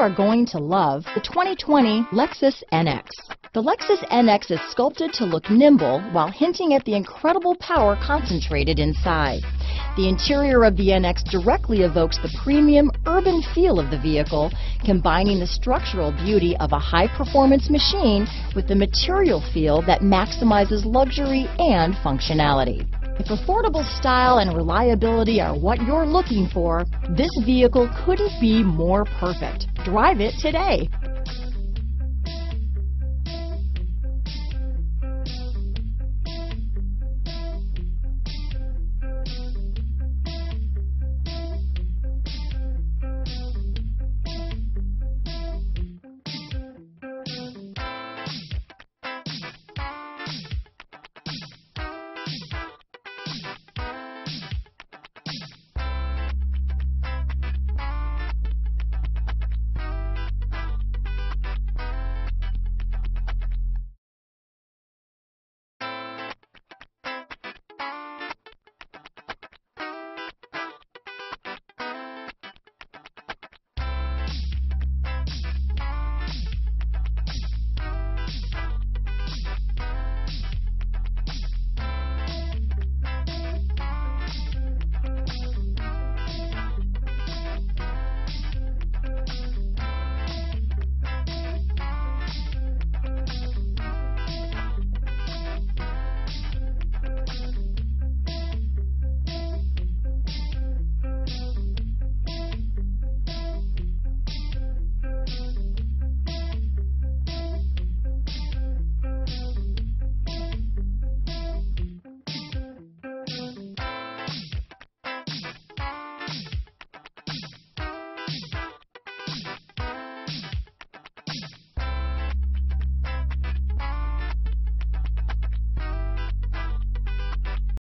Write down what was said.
are going to love the 2020 Lexus NX. The Lexus NX is sculpted to look nimble while hinting at the incredible power concentrated inside. The interior of the NX directly evokes the premium urban feel of the vehicle, combining the structural beauty of a high-performance machine with the material feel that maximizes luxury and functionality. If affordable style and reliability are what you're looking for, this vehicle couldn't be more perfect. Drive it today.